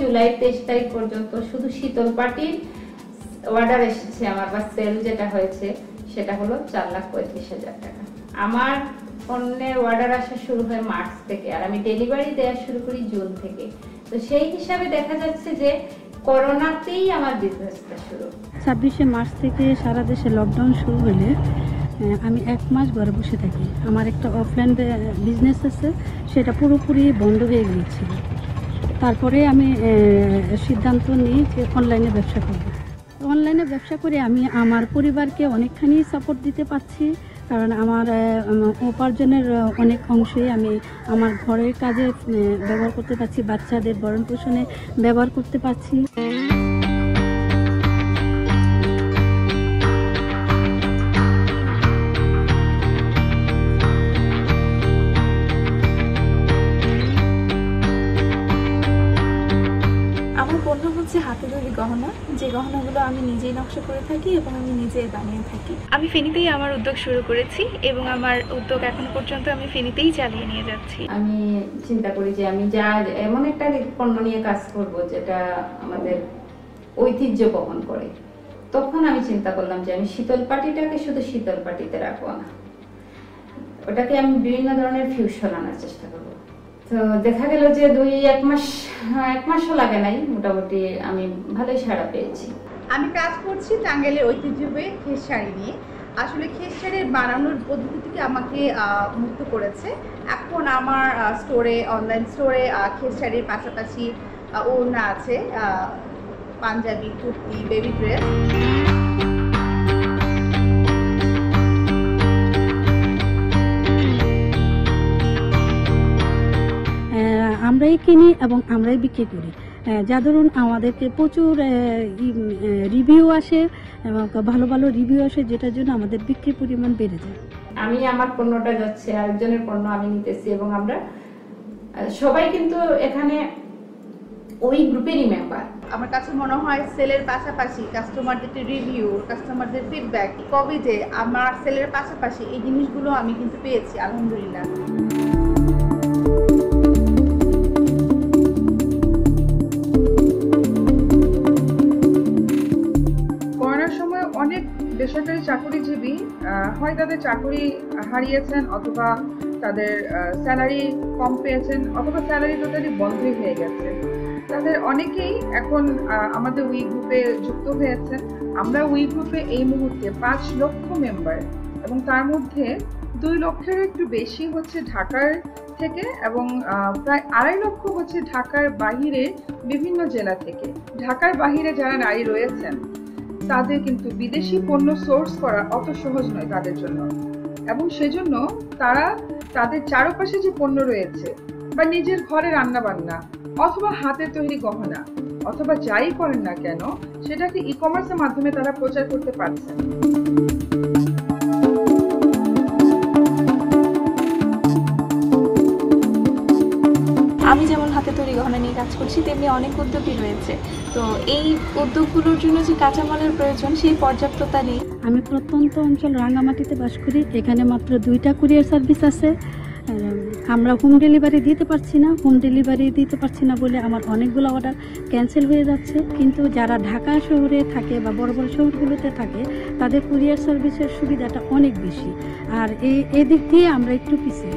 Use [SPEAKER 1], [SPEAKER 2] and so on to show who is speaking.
[SPEAKER 1] জুলাই তেইশ তারিখ পর্যন্ত শুধু শীতল পাটির অর্ডার এসেছে আমার বা সেল যেটা হয়েছে, সেটা হলো চার লাখ পঁয়ত্রিশ হাজার টাকা। আমার পণ্যের অর্ডার আসা শুরু হয় মার্চ থেকে আর আমি ডেলিভারি দেওয়া শুরু করি জুন থেকে। তো সেই হিসাবে দেখা যাচ্ছে যে করোনাতেই আমার বিজনেসটা শুরু।
[SPEAKER 2] ছাব্বিশে মার্চ থেকে সারা দেশে লকডাউন শুরু হলে আমি এক মাস ঘরে বসে থাকি। আমার একটা অফলাইন বিজনেস আছে, সেটা পুরোপুরি বন্ধ হয়ে গিয়েছিল। তারপরে আমি সিদ্ধান্ত নিই যে অনলাইনে ব্যবসা করব। অনলাইনে ব্যবসা করে আমি আমার পরিবারকে অনেকখানি সাপোর্ট দিতে পারছি। কারণ আমার উপার্জনের অনেক অংশই আমি আমার ঘরের কাজে ব্যবহার করতে পারছি, বাচ্চাদের ভরণ পোষণে ব্যবহার করতে পারছি।
[SPEAKER 3] আমার পণ্য হচ্ছে হাতে তৈরি গহনা। যে গহনাগুলো আমি নিজেই নকশা করে থাকি এবং আমি নিজে বানিয়ে থাকি। আমি ফেনীতেই আমার উদ্যোগ শুরু করেছি এবং আমার উদ্যোগ এখন পর্যন্ত আমি ফেনীতেই চালিয়ে নিয়ে যাচ্ছি।
[SPEAKER 1] আমি চিন্তা করি যে আমি যা এমন একটা পণ্য নিয়ে কাজ করব যেটা আমাদের ঐতিহ্য বহন করে। তখন আমি চিন্তা করলাম যে আমি শীতল পাটিটাকে শুধু শীতল পাটিতে রাখব না। ওটাকে আমি বিভিন্ন ধরনের ফিউশন আনার চেষ্টা করব। তো দেখা গেল যে দুই, এক মাস, এক মাসও লাগে নাই। মোটামুটি আমি ভালোই সাড়া পেয়েছি।
[SPEAKER 4] আমি কাজ করছি টাঙ্গাইলের ঐতিহ্যবাহী খেস শাড়ি নিয়ে। আসলে খেস শাড়ির বানানোর পদ্ধতি থেকে আমাকে মুক্ত করেছে। এখন আমার স্টোরে অনলাইন স্টোরে খেস শাড়ির পাশাপাশি ওড়না আছে পাঞ্জাবি, কুর্তি বেবি ড্রেস
[SPEAKER 2] আমরাই কিনি এবং আমরাই বিক্রি করি। যা ধরুন আমাদেরকে প্রচুর রিভিউ আসে এবং ভালো ভালো রিভিউ আসে যেটার জন্য আমাদের বিক্রির পরিমাণ বেড়ে যায়।
[SPEAKER 1] আমি আমার পণ্যটা যাচ্ছে আরেকজনের পণ্য আমি নিতেছি এবং আমরা সবাই কিন্তু এখানে ওই গ্রুপেরই মেম্বার
[SPEAKER 4] আমার কাছে মনে হয় সেলের পাশাপাশি কাস্টমারদের রিভিউ কাস্টমারদের ফিডব্যাক কবে যে আমার সেলের পাশাপাশি এই জিনিসগুলো আমি কিন্তু পেয়েছি আলহামদুলিল্লাহ।
[SPEAKER 5] বেসরকারি চাকরিজীবী হয় তাদের চাকরি হারিয়েছেন অথবা তাদের স্যালারি কম পেয়েছেন অথবা স্যালারি টোটালি বন্ধই হয়ে গেছে। তাদের অনেকেই এখন আমাদের উই গ্রুপে যুক্ত হয়েছেন। আমরা উই গ্রুপে এই মুহূর্তে পাঁচ লক্ষ মেম্বার এবং তার মধ্যে দুই লক্ষের একটু বেশি হচ্ছে ঢাকার থেকে এবং প্রায় আড়াই লক্ষ হচ্ছে ঢাকার বাহিরে বিভিন্ন জেলা থেকে। ঢাকার বাহিরে যারা নারী রয়েছেন তাদের কিন্তু বিদেশি পণ্য সোর্স করা অত সহজ নয় তাদের জন্য। এবং সেজন্য তারা তাদের চারপাশে যে পণ্য রয়েছে, বা নিজের ঘরে রান্না বান্না অথবা হাতে তৈরি গহনা, অথবা যাই করেন না কেন, সেটাকে ই কমার্সের মাধ্যমে তারা প্রচার করতে পারছেন।
[SPEAKER 3] কাজ করছি, তেমনি অনেক উদ্যোগই রয়েছে। তো এই উদ্যোগগুলোর জন্য যে কাঁচামালের প্রয়োজন, সেই পর্যাপ্ততা নেই।
[SPEAKER 2] আমি প্রত্যন্ত অঞ্চল রাঙ্গামাটিতে বাস করি, এখানে মাত্র দুইটা কুরিয়ার সার্ভিস আছে। আমরা হোম ডেলিভারি দিতে পারছি না, হোম ডেলিভারি দিতে পারছি না বলে আমার অনেকগুলো অর্ডার ক্যান্সেল হয়ে যাচ্ছে। কিন্তু যারা ঢাকা শহরে থাকে বা বড় বড় শহরগুলোতে থাকে, তাদের কুরিয়ার সার্ভিসের সুবিধাটা অনেক বেশি। আর এই এদিক দিয়ে আমরা একটু পিছিয়ে।